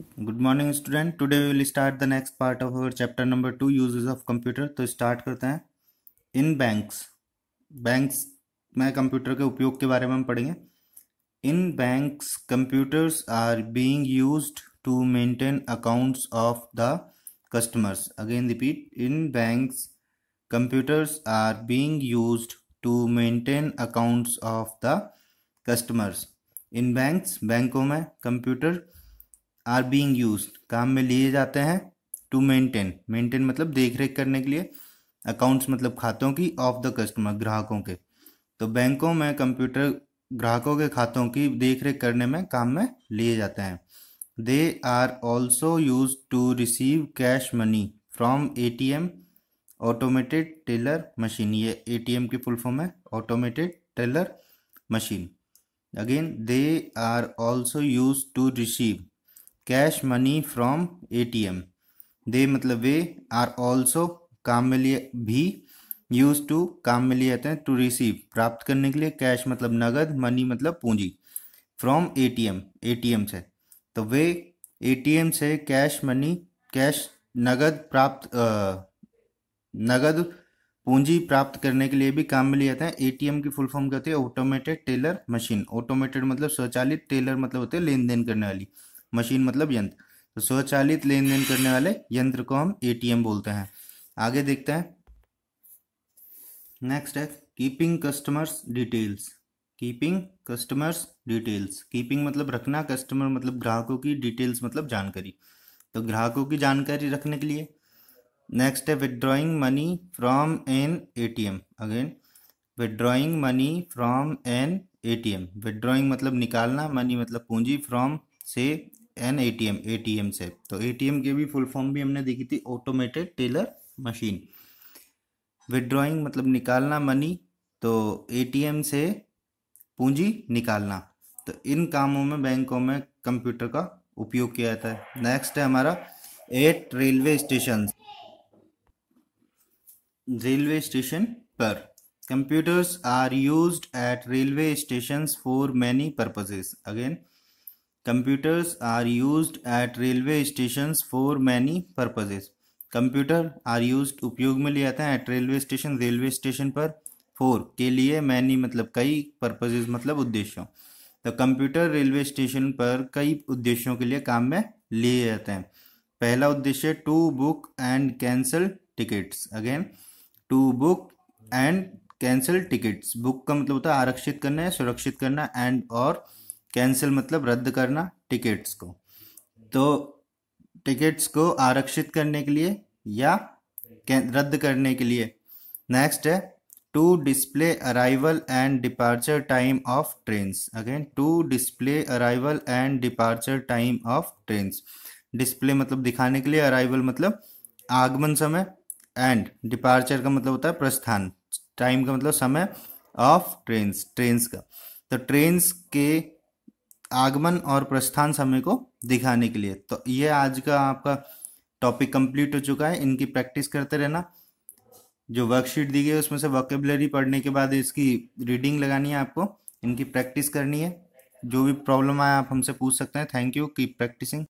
Good morning student today we will start the next part of our chapter number two uses of computer तो start करते हैं. In banks banks में computer के उपयोग के बारे में हम पढ़ेंगे. In banks computers are being used to maintain accounts of the customers again repeat in banks computers are being used to maintain accounts of the customers. In banks बैंकों में कंप्यूटर आर बींग यूज़ काम में लिए जाते हैं to maintain maintain मतलब देख रेख करने के लिए अकाउंट्स मतलब खातों की ऑफ़ द कस्टमर ग्राहकों के। तो बैंकों में कंप्यूटर ग्राहकों के खातों की देख रेख करने में काम में लिए जाते हैं। They are also use to receive cash money from A T M automated teller machine ये ए टी एम की फुल फॉर्म है automated teller machine again they are also use to receive cash money from ATM they मतलब वे are also काम में लिए भी use to काम में लिए जाते हैं टू रिसीव प्राप्त करने के लिए कैश मतलब नगद, मनी मतलब पूंजी, फ्रॉम एटीएम एटीएम से। तो वे एटीएम से कैश मनी, कैश नगद प्राप्त नगद पूंजी प्राप्त करने के लिए भी काम में लिए जाते हैं। एटीएम की फुल फॉर्म कहते हैं? ऑटोमेटेड टेलर मशीन ऑटोमेटेड मतलब स्वचालित टेलर मतलब होते हैं लेन देन करने वाली। मशीन मतलब यंत्र। तो स्वचालित लेन देन करने वाले यंत्र को हम एटीएम बोलते हैं। आगे देखते हैं। नेक्स्ट है keeping customers details keeping customers details keeping मतलब रखना कस्टमर मतलब ग्राहकों की डिटेल्स मतलब जानकारी। तो ग्राहकों की जानकारी रखने के लिए। नेक्स्ट है withdrawing money from an ATM again withdrawing money from an ATM withdrawing मतलब निकालना मनी मतलब पूंजी फ्रॉम से एन ए टी एम से तो ए टी एम की भी फुल फॉर्म भी हमने देखी थी ऑटोमेटेड टेलर मशीन विदड्रॉइंग मतलब निकालना मनी तो ए टी एम से पूंजी निकालना. तो इन कामों में बैंकों में कंप्यूटर का उपयोग किया जाता है. नेक्स्ट है हमारा at railway station railway station पर. Computers are used at railway station for many purposes again Computers are used at railway stations for many purposes. Computer are use उपयोग में लिए जाते हैं at railway station railway station पर for के लिए many मतलब कई पर्पजेज मतलब उद्देश्यों। तो कंप्यूटर रेलवे स्टेशन पर कई उद्देश्यों के लिए काम में लिए जाते हैं। पहला उद्देश्य to book and cancel tickets again to book and cancel tickets book का मतलब होता है आरक्षित करना है सुरक्षित करना एंड और कैंसिल मतलब रद्द करना टिकट्स को। तो टिकट्स को आरक्षित करने के लिए या रद्द करने के लिए। नेक्स्ट है to display arrival and departure time of trains again to display arrival and departure time of trains display मतलब दिखाने के लिए अराइवल मतलब आगमन समय एंड डिपार्चर का मतलब होता है प्रस्थान। टाइम का मतलब समय ऑफ़ ट्रेन्स ट्रेन्स का। तो ट्रेन्स के आगमन और प्रस्थान समय को दिखाने के लिए। तो ये आज का आपका टॉपिक कंप्लीट हो चुका है। इनकी प्रैक्टिस करते रहना। जो वर्कशीट दी गई है, उसमें से वोकेबलरी पढ़ने के बाद इसकी रीडिंग लगानी है आपको। इनकी प्रैक्टिस करनी है। जो भी प्रॉब्लम आए, आप हमसे पूछ सकते हैं। Thank you keep practising